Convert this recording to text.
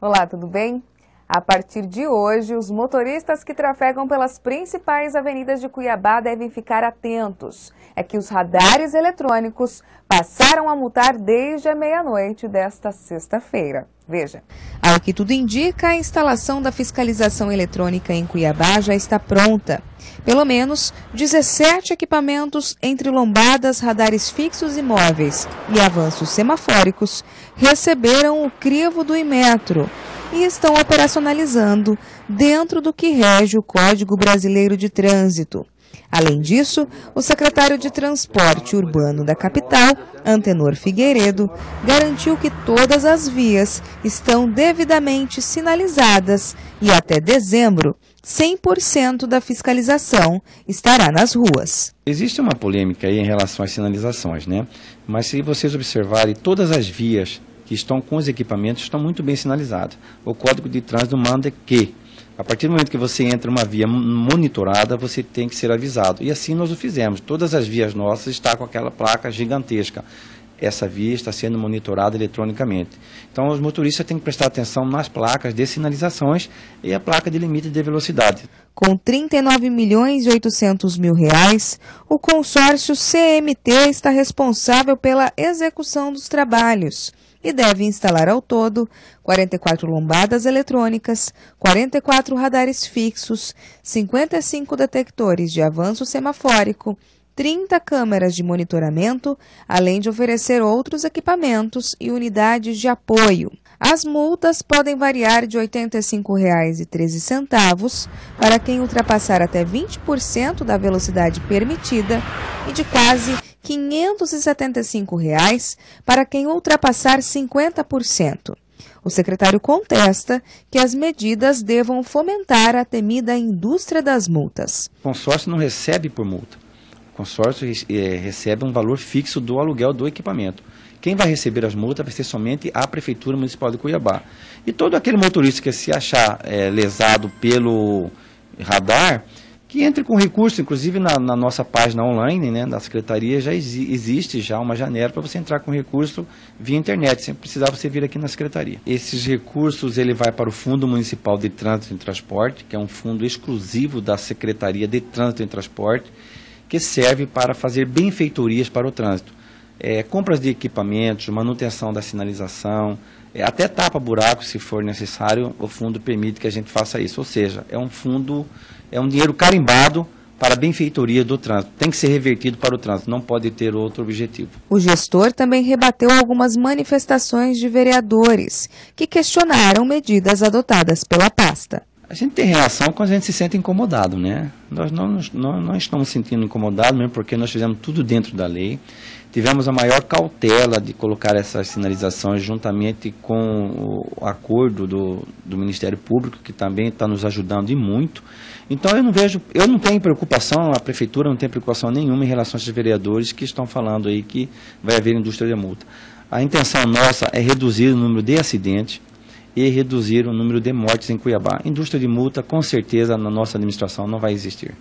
Olá, tudo bem? A partir de hoje, os motoristas que trafegam pelas principais avenidas de Cuiabá devem ficar atentos. É que os radares eletrônicos passaram a multar desde a meia-noite desta sexta-feira. Veja. Ao que tudo indica, a instalação da fiscalização eletrônica em Cuiabá já está pronta. Pelo menos 17 equipamentos entre lombadas, radares fixos e móveis e avanços semafóricos receberam o crivo do Imetro e estão operacionalizando dentro do que rege o Código Brasileiro de Trânsito. Além disso, o secretário de Transporte Urbano da capital, Antenor Figueiredo, garantiu que todas as vias estão devidamente sinalizadas e até dezembro 100% da fiscalização estará nas ruas. Existe uma polêmica aí em relação às sinalizações, né? Mas se vocês observarem, todas as vias que estão com os equipamentos estão muito bem sinalizados. O Código de Trânsito manda que, a partir do momento que você entra uma via monitorada, você tem que ser avisado. E assim nós o fizemos. Todas as vias nossas estão com aquela placa gigantesca. Essa via está sendo monitorada eletronicamente. Então, os motoristas têm que prestar atenção nas placas de sinalizações e a placa de limite de velocidade. Com 39 milhões e 800 mil reais, o consórcio CMT está responsável pela execução dos trabalhos e deve instalar ao todo 44 lombadas eletrônicas, 44 radares fixos, 55 detectores de avanço semafórico, 30 câmeras de monitoramento, além de oferecer outros equipamentos e unidades de apoio. As multas podem variar de R$ 85,13 para quem ultrapassar até 20% da velocidade permitida e de quase 575 reais para quem ultrapassar 50%. O secretário contesta que as medidas devam fomentar a temida indústria das multas. O consórcio não recebe por multa. Consórcio é, recebe um valor fixo do aluguel do equipamento. Quem vai receber as multas vai ser somente a Prefeitura Municipal de Cuiabá. E todo aquele motorista que se achar é, lesado pelo radar, que entre com recurso, inclusive na, na nossa página online né, da Secretaria já exi existe já uma janela para você entrar com recurso via internet, sem precisar você vir aqui na Secretaria. Esses recursos ele vai para o Fundo Municipal de Trânsito e Transporte, que é um fundo exclusivo da Secretaria de Trânsito e Transporte, que serve para fazer benfeitorias para o trânsito é, compras de equipamentos, manutenção da sinalização, é, até tapa-buraco, se for necessário, o fundo permite que a gente faça isso. Ou seja, é um fundo, é um dinheiro carimbado para a benfeitoria do trânsito. Tem que ser revertido para o trânsito, não pode ter outro objetivo. O gestor também rebateu algumas manifestações de vereadores que questionaram medidas adotadas pela pasta. A gente tem reação quando a gente se sente incomodado, né? Nós não, não, não estamos sentindo incomodados, mesmo porque nós fizemos tudo dentro da lei. Tivemos a maior cautela de colocar essas sinalizações juntamente com o acordo do, do Ministério Público, que também está nos ajudando e muito. Então eu não vejo, eu não tenho preocupação, a Prefeitura não tem preocupação nenhuma em relação aos vereadores que estão falando aí que vai haver indústria de multa. A intenção nossa é reduzir o número de acidentes, e reduzir o número de mortes em Cuiabá. Indústria de multa, com certeza, na nossa administração não vai existir.